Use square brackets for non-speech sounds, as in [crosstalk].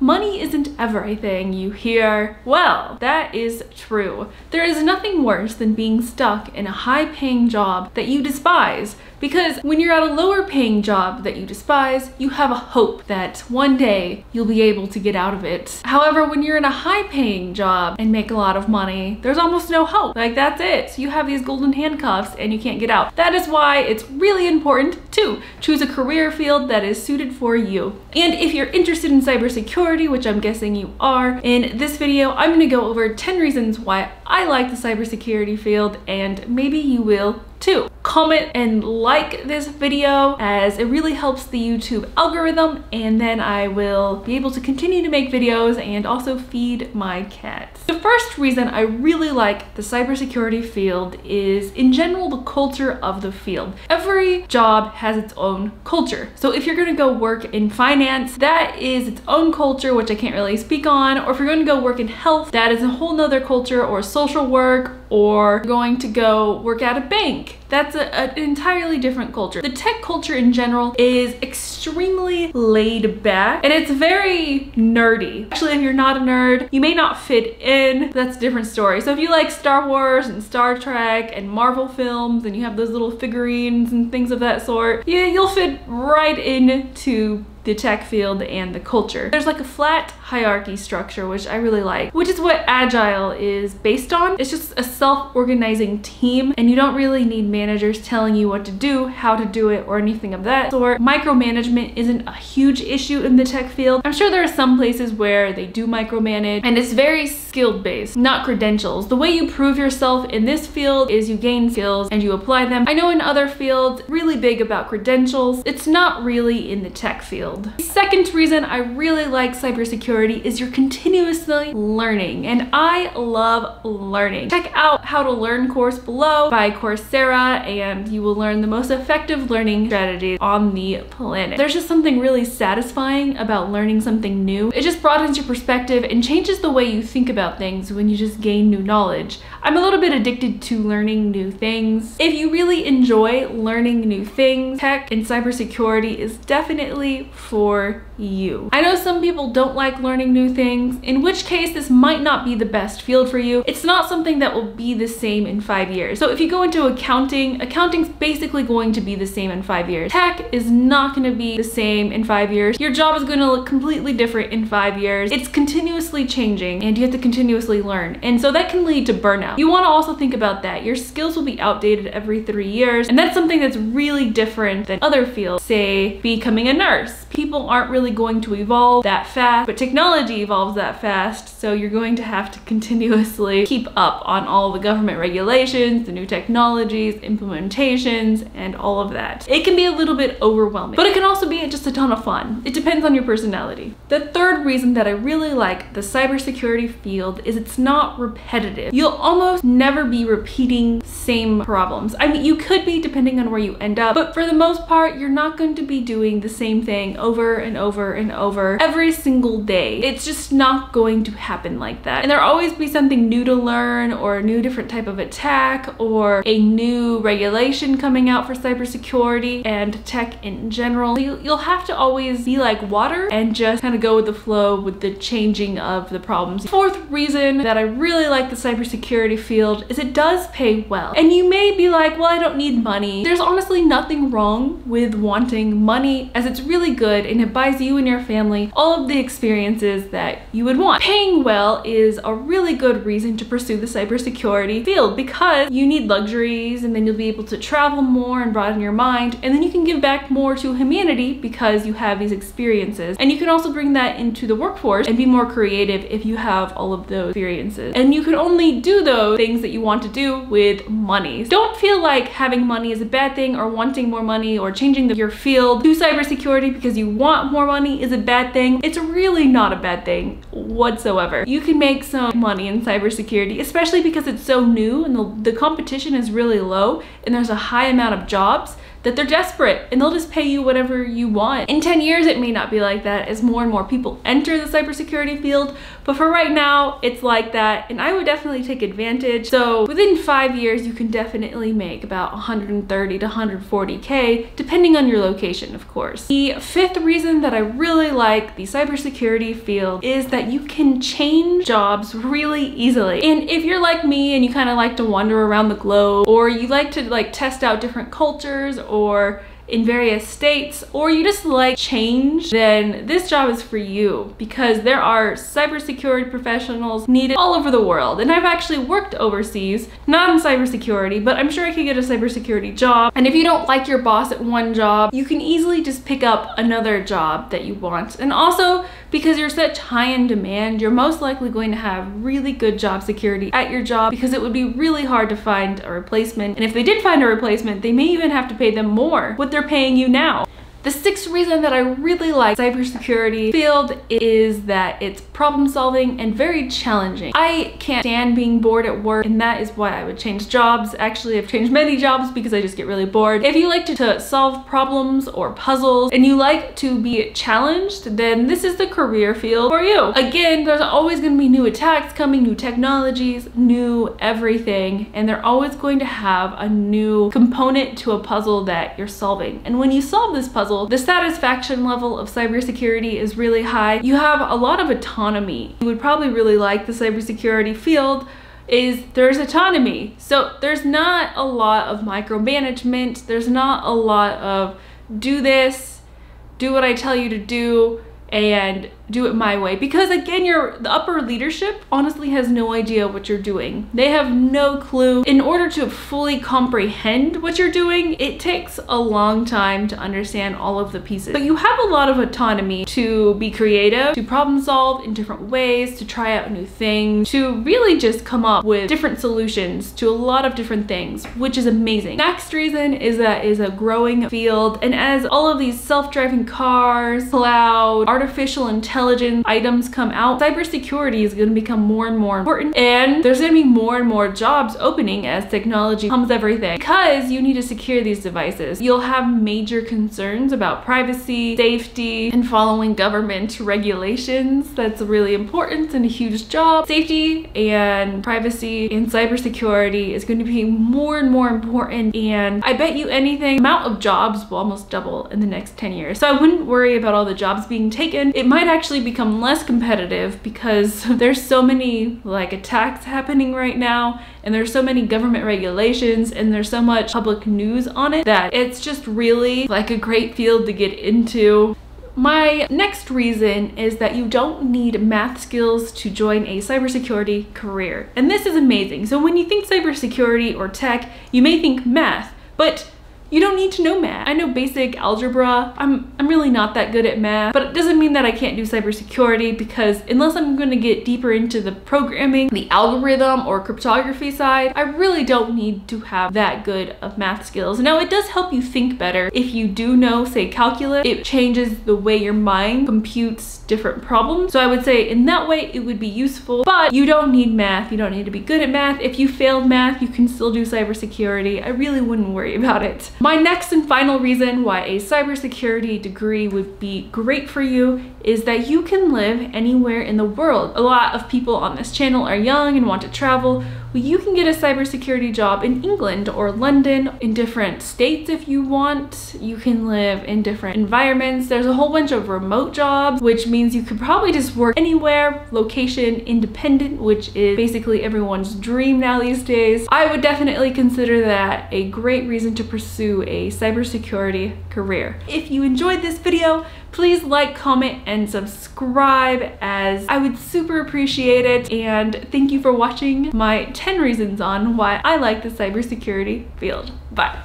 money isn't everything, you hear? Well, that is true. There is nothing worse than being stuck in a high paying job that you despise because when you're at a lower paying job that you despise, you have a hope that one day you'll be able to get out of it. However, when you're in a high paying job and make a lot of money, there's almost no hope. Like that's it. You have these golden handcuffs and you can't get out. That is why it's really important to choose a career field that is suited for you. And if you're interested in cybersecurity, which I'm guessing you are, in this video, I'm gonna go over 10 reasons why I like the cybersecurity field and maybe you will too. Comment and like this video as it really helps the YouTube algorithm and then I will be able to continue to make videos and also feed my cats. The first reason I really like the cybersecurity field is in general the culture of the field. Every job has its own culture. So if you're gonna go work in finance, that is its own culture, which I can't really speak on. Or if you're gonna go work in health, that is a whole nother culture or social work or going to go work at a bank. That's an entirely different culture. The tech culture in general is extremely laid back and it's very nerdy. Actually, if you're not a nerd, you may not fit in. That's a different story. So if you like Star Wars and Star Trek and Marvel films and you have those little figurines and things of that sort, yeah, you'll fit right into the tech field and the culture. There's like a flat hierarchy structure, which I really like, which is what Agile is based on. It's just a self-organizing team and you don't really need managers telling you what to do, how to do it, or anything of that sort. Micromanagement isn't a huge issue in the tech field. I'm sure there are some places where they do micromanage and it's very skill based, not credentials. The way you prove yourself in this field is you gain skills and you apply them. I know in other fields, really big about credentials. It's not really in the tech field. The second reason I really like cybersecurity is you're continuously learning and I love learning. Check out how to learn course below by Coursera and you will learn the most effective learning strategies on the planet. There's just something really satisfying about learning something new. It just broadens your perspective and changes the way you think about things when you just gain new knowledge. I'm a little bit addicted to learning new things. If you really enjoy learning new things, tech and cybersecurity is definitely for you. I know some people don't like learning new things, in which case this might not be the best field for you. It's not something that will be the same in five years. So if you go into accounting, accounting's basically going to be the same in five years. Tech is not gonna be the same in five years. Your job is gonna look completely different in five years. It's continuously changing and you have to continuously learn. And so that can lead to burnout. You wanna also think about that. Your skills will be outdated every three years. And that's something that's really different than other fields. Say becoming a nurse. People aren't really going to evolve that fast, but technology evolves that fast. So you're going to have to continuously keep up on all the government regulations, the new technologies, implementations, and all of that. It can be a little bit overwhelming, but it can also be just a ton of fun. It depends on your personality. The third reason that I really like the cybersecurity field is it's not repetitive. You'll almost never be repeating same problems. I mean, you could be depending on where you end up, but for the most part, you're not going to be doing the same thing over and over and over every single day. It's just not going to happen like that. And there'll always be something new to learn or a new different type of attack or a new regulation coming out for cybersecurity and tech in general. You, will have to always be like water and just kind of go with the flow with the changing of the problems. Fourth reason that I really like the cybersecurity field is it does pay well. And you may be like, well, I don't need money. There's honestly nothing wrong with wanting money as it's really good and it buys you and your family all of the experiences that you would want. Paying well is a really good reason to pursue the cybersecurity field because you need luxuries and then you'll be able to travel more and broaden your mind and then you can give back more to humanity because you have these experiences. And you can also bring that into the workforce and be more creative if you have all of those experiences. And you can only do those things that you want to do with money. Don't feel like having money is a bad thing or wanting more money or changing the, your field to cybersecurity because you want more money is a bad thing. It's really not a bad thing whatsoever. You can make some money in cybersecurity, especially because it's so new and the, the competition is really low and there's a high amount of jobs. That they're desperate and they'll just pay you whatever you want. In 10 years, it may not be like that as more and more people enter the cybersecurity field, but for right now, it's like that, and I would definitely take advantage. So within five years, you can definitely make about 130 to 140K, depending on your location, of course. The fifth reason that I really like the cybersecurity field is that you can change jobs really easily. And if you're like me and you kind of like to wander around the globe, or you like to like test out different cultures or in various states or you just like change, then this job is for you because there are cybersecurity professionals needed all over the world. And I've actually worked overseas, not in cybersecurity, but I'm sure I could get a cybersecurity job. And if you don't like your boss at one job, you can easily just pick up another job that you want. And also, because you're such high in demand, you're most likely going to have really good job security at your job because it would be really hard to find a replacement. And if they did find a replacement, they may even have to pay them more what they're paying you now. The sixth reason that I really like cybersecurity field is that it's problem solving and very challenging. I can't stand being bored at work and that is why I would change jobs. Actually, I've changed many jobs because I just get really bored. If you like to, to solve problems or puzzles and you like to be challenged, then this is the career field for you. Again, there's always going to be new attacks coming, new technologies, new everything, and they're always going to have a new component to a puzzle that you're solving. And when you solve this puzzle, puzzle. The satisfaction level of cybersecurity is really high. You have a lot of autonomy. You would probably really like the cybersecurity field is there's autonomy. So there's not a lot of micromanagement. There's not a lot of do this, do what I tell you to do, and do it my way. Because again your the upper leadership honestly has no idea what you're doing. They have no clue. In order to fully comprehend what you're doing it takes a long time to understand all of the pieces. But you have a lot of autonomy to be creative to problem solve in different ways to try out new things to really just come up with different solutions to a lot of different things which is amazing. Next reason is that is a growing field and as all of these self-driving cars cloud artificial intelligence intelligence items come out, cybersecurity is going to become more and more important. And there's going to be more and more jobs opening as technology comes everything because you need to secure these devices. You'll have major concerns about privacy, safety, and following government regulations. That's really important and a huge job. Safety and privacy and cybersecurity is going to be more and more important. And I bet you anything, amount of jobs will almost double in the next 10 years. So I wouldn't worry about all the jobs being taken. It might actually actually become less competitive because [laughs] there's so many like attacks happening right now and there's so many government regulations and there's so much public news on it that it's just really like a great field to get into. My next reason is that you don't need math skills to join a cybersecurity career. And this is amazing. So when you think cybersecurity or tech, you may think math, but you don't need to know math. I know basic algebra. I'm, I'm really not that good at math, but it doesn't mean that I can't do cybersecurity because unless I'm gonna get deeper into the programming, the algorithm or cryptography side, I really don't need to have that good of math skills. Now it does help you think better. If you do know, say calculus, it changes the way your mind computes different problems. So I would say in that way, it would be useful, but you don't need math. You don't need to be good at math. If you failed math, you can still do cybersecurity. I really wouldn't worry [laughs] about it. My next and final reason why a cybersecurity degree would be great for you is that you can live anywhere in the world. A lot of people on this channel are young and want to travel. Well, you can get a cybersecurity job in England or London, in different states if you want. You can live in different environments. There's a whole bunch of remote jobs, which means you could probably just work anywhere, location independent, which is basically everyone's dream now these days. I would definitely consider that a great reason to pursue a cybersecurity career. If you enjoyed this video, please like, comment, and subscribe as I would super appreciate it. And thank you for watching my 10 reasons on why I like the cybersecurity field. Bye.